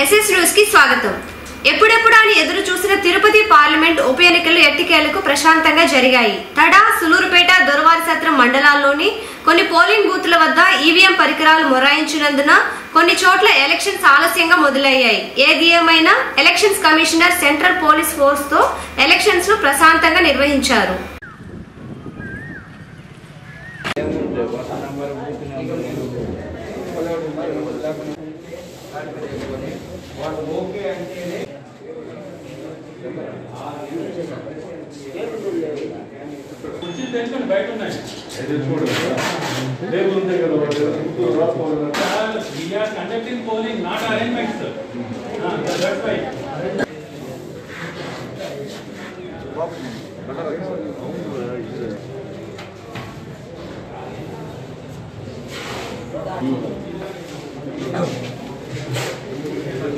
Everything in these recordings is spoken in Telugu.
ఎస్ఎస్ న్యూస్కి స్వాగతం. ఎప్పుడెప్పుడు అని ఎదురు చూసిన తిరుపతి పార్లమెంట్ ఉప ఎన్నికలు ఎట్టికేలకు ప్రశాంతంగా జరిగాయి. తడా సులూరుపేట దొరవారిసత్రం మండలాల్లోని కొన్ని పోలింగ్ బూత్ల వద్ద ఈవీఎం పరికరాలు మొరాయించినందున కొన్ని చోట్ల ఎలక్షన్స్ ఆలస్యంగా మొదలయ్యాయి. ఏది ఏమైనా ఎలక్షన్స్ కమిషనర్ సెంట్రల్ పోలీస్ ఫోర్స్తో ఎలక్షన్స్ను ప్రశాంతంగా నిర్వహించారు. కుర్చీ తెచ్చుకొని బయట ఉన్నాయి లేబుల్ ఉంటాయి కదా వాటి ముందు రాసుకోవాలి we are conducting polling not arrangements that's why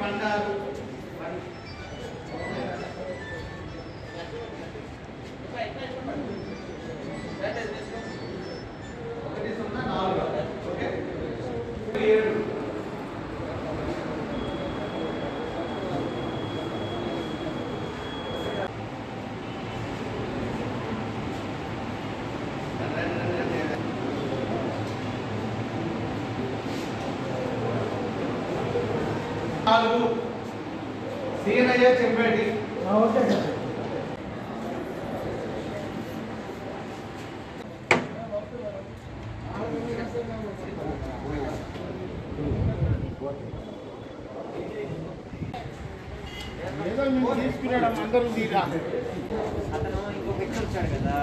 బంగారు That is నాలుగు. సీనయ్య చెంపేటి ఏదో నువ్వు తీసుకున్నాడు అందరూ తీరా. అతను ఇంకో వ్యక్తి వచ్చాడు కదా.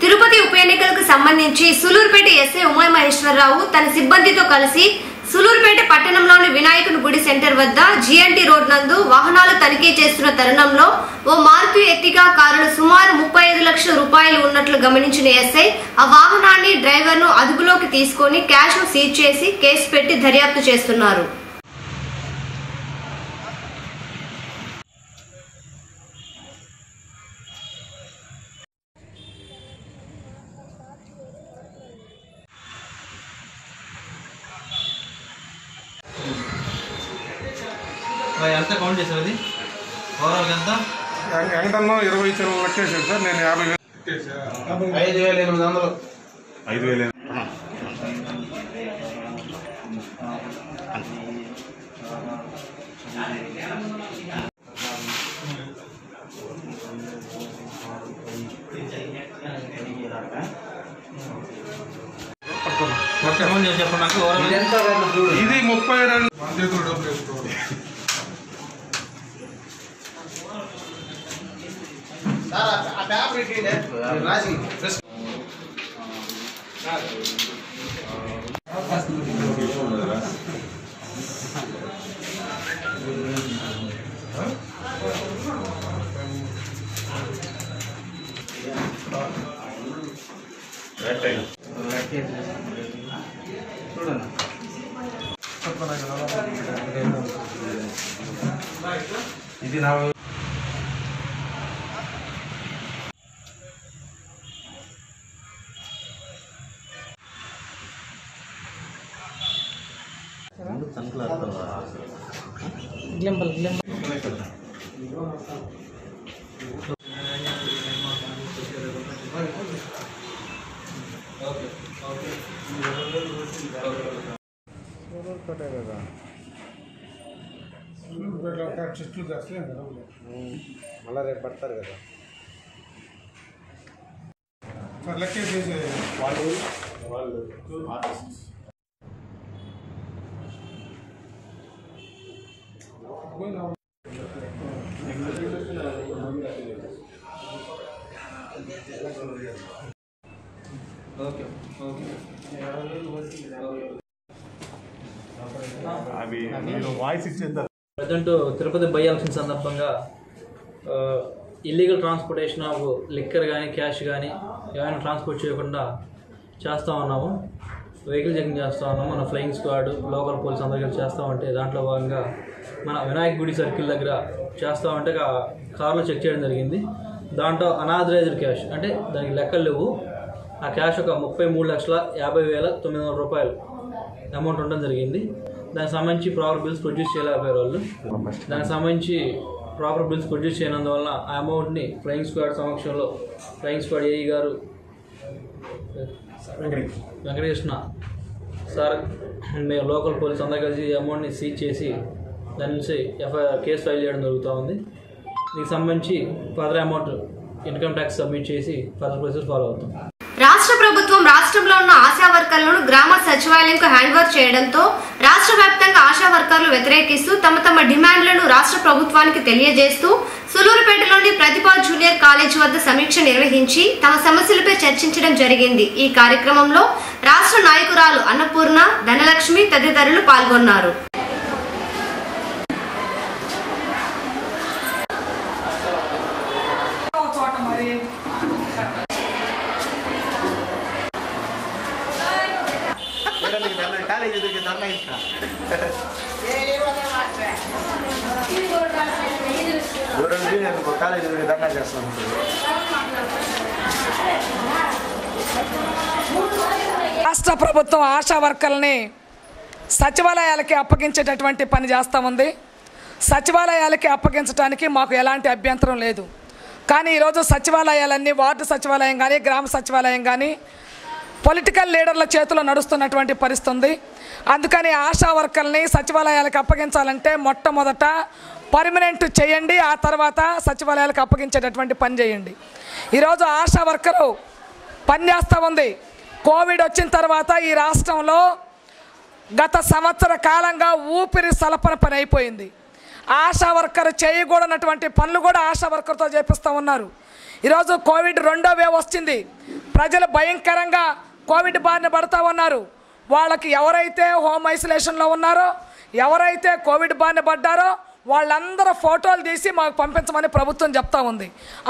తిరుపతి ఉప ఎన్నికలకు సంబంధించి సులూరుపేట ఎస్ఐ ఉమామహేశ్వరరావు తన సిబ్బందితో కలిసి సులూరుపేట పట్టణంలో వినాయకుని గుడి సెంటర్ వద్ద జిఎన్టీ రోడ్ నందు వాహనాలు తనిఖీ చేస్తున్న తరుణంలో ఓ మారుతి ఎత్తిగా కారులో సుమారు ముప్పై ఐదు లక్షల రూపాయలు ఉన్నట్లు గమనించిన ఎస్ఐ ఆ వాహనాన్ని డ్రైవర్ను అదుపులోకి తీసుకొని క్యాష్ను సీజ్ చేసి కేసు పెట్టి దర్యాప్తు చేస్తున్నారు. ఎంత కౌంట్ చేసావు అది? ఓవరాల్ ఎంత? వెంకటన్న ఇరవై ఇచ్చిన లెక్కేసాడు సార్. నేను యాభై వేలు ఐదు వేల ఎనిమిది వందలు ఐదు వేలు మొత్తం అమౌంట్ చెప్పండి నాకు ఓవరాల్ ఇది ముప్పై రెండు. మన చేతులు డబ్బులు వేసుకోవాలి చూడండి ఇది నా చెట్లు దాచలేదు కదా మళ్ళీ రేపు పడతారు కదా. లెక్కేసేసి ప్రజెంట్ తిరుపతి బై ఎలక్షన్ సందర్భంగా ఇల్లీగల్ ట్రాన్స్పోర్టేషన్ ఆఫ్ లిక్కర్ కానీ క్యాష్ కానీ ఏమైనా ట్రాన్స్పోర్ట్ చేయకుండా చేస్తూ ఉన్నాము. వెహికల్ చెకింగ్ చేస్తూ ఉన్నాము. మన ఫ్లయింగ్ స్క్వాడ్ లోకల్ పోలీస్ అందరికీ చేస్తూ ఉంటే దాంట్లో భాగంగా మన వినాయక గుడి సర్కిల్ దగ్గర చేస్తూ ఉంటే కార్లో చెక్ చేయడం జరిగింది. దాంట్లో అనాథరైజ్డ్ క్యాష్ అంటే దానికి లెక్కలు లేవు. ఆ క్యాష్ ఒక ముప్పై మూడు లక్షల యాభై వేల తొమ్మిది వందల రూపాయలు అమౌంట్ ఉండడం జరిగింది. దానికి సంబంధించి ప్రాపర్ బిల్స్ ప్రొడ్యూస్ చేయలేకపోయారు వాళ్ళు దానికి సంబంధించి ప్రాపర్ బిల్స్ ప్రొడ్యూస్ చేయనందువల్ల ఆ అమౌంట్ని ఫ్లయింగ్ స్క్వాడ్ సమక్షంలో ఫ్లయింగ్ స్క్వాడ్ ఏఈ గారు వెంకటకృష్ణ సార్ మేము లోకల్ పోలీస్ అందరూ కలిసి అమౌంట్ని సీజ్ చేసి దాని నుంచి ఎఫ్ఐఆర్ కేసు ఫైల్ చేయడం జరుగుతూ ఉంది. దీనికి సంబంధించి further amount income tax submit చేసి ఫర్దర్ ప్రొసెస్ ఫాలో అవుతాం. రాష్ట్ర ప్రభుత్వం రాష్ట్రంలో ఉన్న ఆశా వర్కర్లను గ్రామ సచివాలయంకు హ్యాండ్ ఓవర్ చేయడంతో రాష్ట్ర వ్యాప్తంగా ఆశా వర్కర్లు వ్యతిరేకిస్తూ తమ తమ డిమాండ్లను రాష్ట్ర ప్రభుత్వానికి తెలియజేస్తూ సులూరుపేటలోని ప్రతిభా జూనియర్ కాలేజ్ వద్ద సమీక్ష నిర్వహించి తమ సమస్యలపై చర్చించడం జరిగింది. ఈ కార్యక్రమంలో రాష్ట్ర నాయకురాలు అన్నపూర్ణ ధనలక్ష్మి తదితరులు పాల్గొన్నారు. దూరం నేను కాలేజ్ ఎదురుగా చేస్తాను రాష్ట్ర ప్రభుత్వం ఆశా వర్కర్ని సచివాలయాలకి అప్పగించేటటువంటి పని చేస్తూ ఉంది సచివాలయాలకి అప్పగించడానికి మాకు ఎలాంటి అభ్యంతరం లేదు. కానీ ఈరోజు సచివాలయాలన్నీ వార్డు సచివాలయం కానీ గ్రామ సచివాలయం కానీ పొలిటికల్ లీడర్ల చేతిలో నడుస్తున్నటువంటి పరిస్థితి ఉంది అందుకని ఆశా వర్కర్ని సచివాలయాలకు అప్పగించాలంటే మొట్టమొదట పర్మనెంట్ చేయండి ఆ తర్వాత సచివాలయాలకు అప్పగించేటటువంటి పని చేయండి. ఈరోజు ఆశా వర్కరు పనిచేస్తూ ఉంది. కోవిడ్ వచ్చిన తర్వాత ఈ రాష్ట్రంలో గత సంవత్సర కాలంగా ఊపిరి సలపన పని అయిపోయింది. ఆశా వర్కర్ చేయకూడనటువంటి పనులు కూడా ఆశా వర్కర్తో చేపిస్తూ ఉన్నారు. ఈరోజు కోవిడ్ రెండో వేవ్ వచ్చింది. ప్రజలు భయంకరంగా కోవిడ్ బారిన పడుతూ ఉన్నారు. వాళ్ళకి ఎవరైతే హోమ్ ఐసోలేషన్లో ఉన్నారో ఎవరైతే కోవిడ్ బారిన పడ్డారో వాళ్ళందరూ ఫోటోలు తీసి మాకు పంపించమని ప్రభుత్వం చెప్తా ఉంది.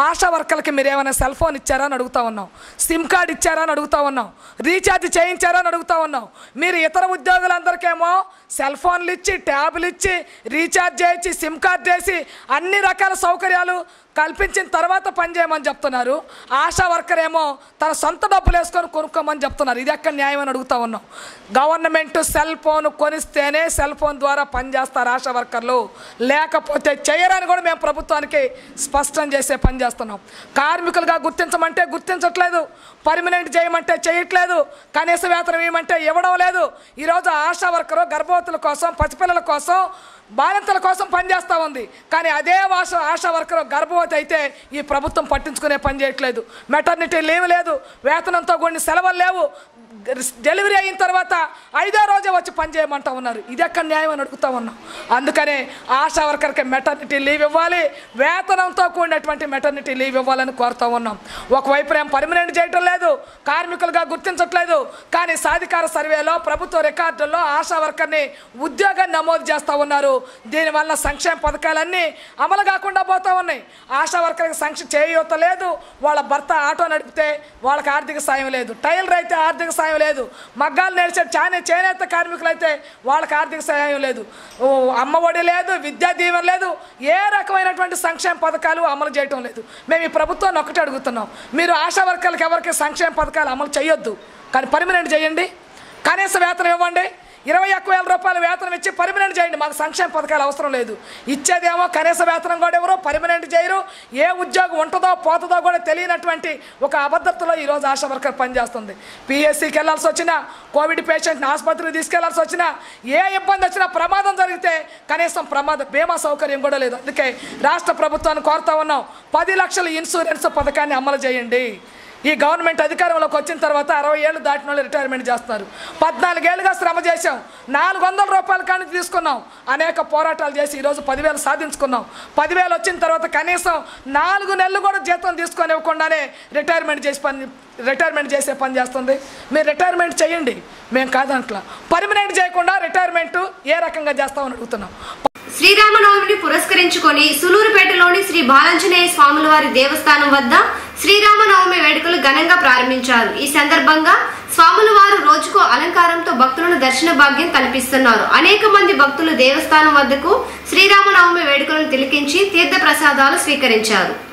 ఆశా వర్కర్లకి మీరు ఏమైనా సెల్ ఫోన్ ఇచ్చారా అని అడుగుతా ఉన్నాం. సిమ్ కార్డ్ ఇచ్చారా అని అడుగుతా ఉన్నాం. రీఛార్జ్ చేయించారా అని అడుగుతా ఉన్నాం. మీరు ఇతర ఉద్యోగులందరికేమో సెల్ ఫోన్లు ఇచ్చి ట్యాబ్లు ఇచ్చి రీఛార్జ్ చేయించి సిమ్ కార్డ్ చేసి అన్ని రకాల సౌకర్యాలు కల్పించిన తర్వాత పని చేయమని చెప్తున్నారు. ఆశా వర్కర్ ఏమో తన సొంత డబ్బులు వేసుకొని కొనుక్కోమని చెప్తున్నారు. ఇది ఎక్కడ న్యాయం అని అడుగుతా ఉన్నాం. గవర్నమెంట్ సెల్ ఫోన్ కొనిస్తేనే సెల్ ఫోన్ ద్వారా పనిచేస్తారు ఆశా వర్కర్లు. లేకపోతే చేయరని కూడా మేము ప్రభుత్వానికి స్పష్టం చేసే పని చేస్తున్నాం. కార్మికులుగా గుర్తించమంటే గుర్తించట్లేదు. పర్మనెంట్ చేయమంటే చేయట్లేదు. కనీస వేతనం ఇవ్వమంటే ఇవ్వడం లేదు. ఈరోజు ఆశా వర్కరు గర్భవతుల కోసం పసిపిల్లల కోసం బాలింతల కోసం పనిచేస్తూ ఉంది. కానీ అదే ఆశ ఆశా వర్కర్ గర్భవతి అయితే ఈ ప్రభుత్వం పట్టించుకునే పని చేయట్లేదు. మెటర్నిటీ లీవ్ లేదు. వేతనంతో కొన్ని సెలవులు లేవు. డెలివరీ అయిన తర్వాత ఐదో రోజే వచ్చి పని చేయమంటా ఉన్నారు. ఇది ఎక్కడ న్యాయం అని అడుగుతా ఉన్నాం. అందుకనే ఆశా వర్కర్కి మెటర్నిటీ లీవ్ ఇవ్వాలి. వేతనంతో కూడినటువంటి మెటర్నిటీ లీవ్ ఇవ్వాలని కోరుతా ఉన్నాం. ఒకవైపు ఏం పర్మనెంట్ చేయటం లేదు కార్మికులుగా గుర్తించట్లేదు కానీ సాధికార సర్వేలో ప్రభుత్వ రికార్డుల్లో ఆశా వర్కర్ని ఉద్యోగాన్ని నమోదు చేస్తూ ఉన్నారు. దీనివల్ల సంక్షేమ పథకాలన్నీ అమలు కాకుండా పోతా ఉన్నాయి. ఆశా వర్కర్కి సంక్ష చేయూత లేదు. వాళ్ళ భర్త ఆటో నడిపితే వాళ్ళకి ఆర్థిక సాయం లేదు. టైలర్ అయితే ఆర్థిక సాయం సహాయం లేదు. మగ్గాలు నేర్చే చానే చేనేత కార్మికులు అయితే వాళ్ళకి ఆర్థిక సహాయం లేదు. అమ్మఒడి అమ్మ ఒడి లేదు విద్యా దీవెన లేదు ఏ రకమైనటువంటి సంక్షేమ పథకాలు అమలు చేయటం లేదు. మేము ఈ ప్రభుత్వాన్ని ఒకటి అడుగుతున్నాం. మీరు ఆశా వర్కర్లకు ఎవరికి సంక్షేమ పథకాలు అమలు చేయొద్దు. కానీ పర్మనెంట్ చేయండి. కనీస వేతనం ఇవ్వండి. ఇరవై ఒక్క వేల రూపాయల వేతనం ఇచ్చి పర్మనెంట్ చేయండి. మాకు సంక్షేమ పథకాలు అవసరం లేదు. ఇచ్చేదేమో కనీస వేతనం కూడా ఎవరు పర్మనెంట్ చేయరు. ఏ ఉద్యోగం ఉంటుందో పోతుందో కూడా తెలియనటువంటి ఒక అబద్ధతలో ఈరోజు ఆశా వర్కర్ పనిచేస్తుంది. పిఎస్సికి వెళ్ళాల్సి వచ్చినా కోవిడ్ పేషెంట్ని ఆసుపత్రికి తీసుకెళ్ళాల్సి వచ్చినా ఏ ఇబ్బంది వచ్చినా ప్రమాదం జరిగితే కనీసం ప్రమాద బీమా సౌకర్యం కూడా లేదు. అందుకే రాష్ట్ర ప్రభుత్వాన్ని కోరుతా ఉన్నాం. పది లక్షల ఇన్సూరెన్స్ పథకాన్ని అమలు చేయండి. ఈ గవర్నమెంట్ అధికారంలోకి వచ్చిన తర్వాత అరవై ఏళ్ళు దాటిన వాళ్ళు రిటైర్మెంట్ చేస్తున్నారు. పద్నాలుగేళ్ళుగా శ్రమ చేశాం. నాలుగు వందల రూపాయల కానీ తీసుకున్నాం. అనేక పోరాటాలు చేసి ఈరోజు పదివేలు సాధించుకున్నాం. పదివేలు వచ్చిన తర్వాత కనీసం నాలుగు నెలలు కూడా జీతం తీసుకొని ఇవ్వకుండానే రిటైర్మెంట్ చేసి పని రిటైర్మెంట్ చేసే పని చేస్తుంది. మీరు రిటైర్మెంట్ చేయండి. మేము కాదంట్లా పర్మనెంట్ చేయకుండా రిటైర్మెంట్ ఏ రకంగా చేస్తామని అడుగుతున్నాం. శ్రీరామనవమిని పురస్కరించుకొని సులూరుపేటలోని శ్రీ బాలాంజనేయ స్వాముల వారి దేవస్థానం వద్ద శ్రీరామనవమి వేడుకలు ఘనంగా ప్రారంభించారు. ఈ సందర్భంగా స్వాముల వారు రోజుకు అలంకారంతో భక్తులను దర్శన భాగ్యం కల్పిస్తున్నారు. అనేక మంది భక్తులు దేవస్థానం వద్దకు శ్రీరామనవమి వేడుకలను తిలకించి తీర్థ ప్రసాదాలు స్వీకరించారు.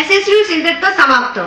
ఎస్ఎస్ న్యూస్ ఇంతటితో సమాప్తం